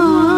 Oh.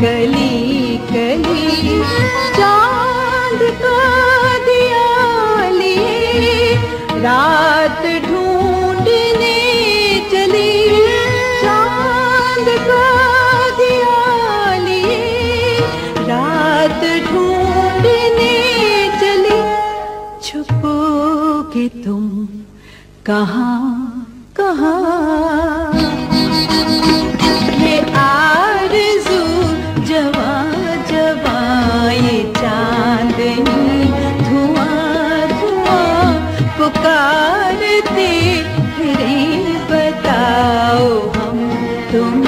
कली कली चांद को दियाली रात ढूंढने चली चांद जा कादली रात ढूंढने चली। छुपोगे तुम छुपोके त Música